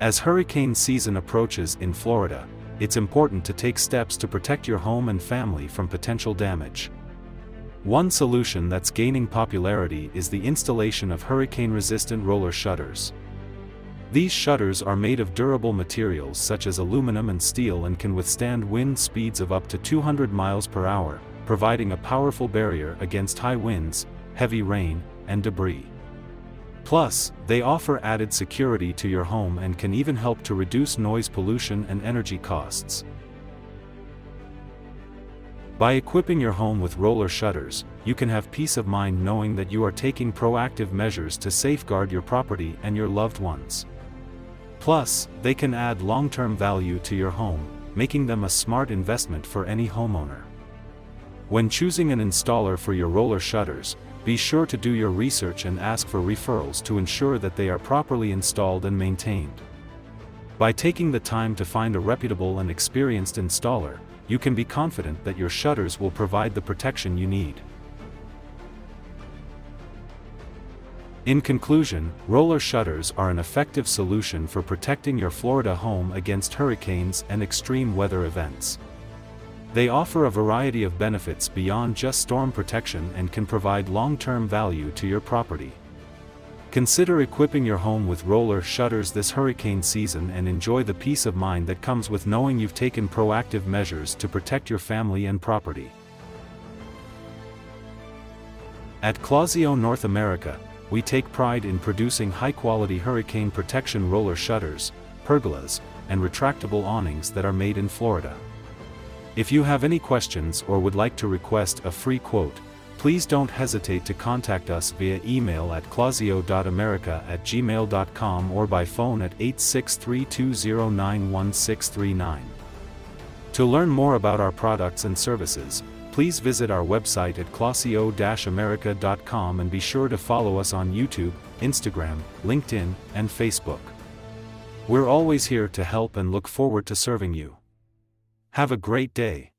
As hurricane season approaches in Florida, it's important to take steps to protect your home and family from potential damage. One solution that's gaining popularity is the installation of hurricane-resistant roller shutters. These shutters are made of durable materials such as aluminum and steel and can withstand wind speeds of up to 200 miles per hour, providing a powerful barrier against high winds, heavy rain, and debris. Plus, they offer added security to your home and can even help to reduce noise pollution and energy costs. By equipping your home with roller shutters, you can have peace of mind knowing that you are taking proactive measures to safeguard your property and your loved ones. Plus, they can add long-term value to your home, making them a smart investment for any homeowner. When choosing an installer for your roller shutters, be sure to do your research and ask for referrals to ensure that they are properly installed and maintained. By taking the time to find a reputable and experienced installer, you can be confident that your shutters will provide the protection you need. In conclusion, roller shutters are an effective solution for protecting your Florida home against hurricanes and extreme weather events. They offer a variety of benefits beyond just storm protection and can provide long-term value to your property. Consider equipping your home with roller shutters this hurricane season and enjoy the peace of mind that comes with knowing you've taken proactive measures to protect your family and property. At Clausio North America, we take pride in producing high-quality hurricane protection roller shutters, pergolas, and retractable awnings that are made in Florida. If you have any questions or would like to request a free quote, please don't hesitate to contact us via email at clausio.america at gmail.com or by phone at 863-209-1639. To learn more about our products and services, please visit our website at clausio-america.com and be sure to follow us on YouTube, Instagram, LinkedIn, and Facebook. We're always here to help and look forward to serving you. Have a great day.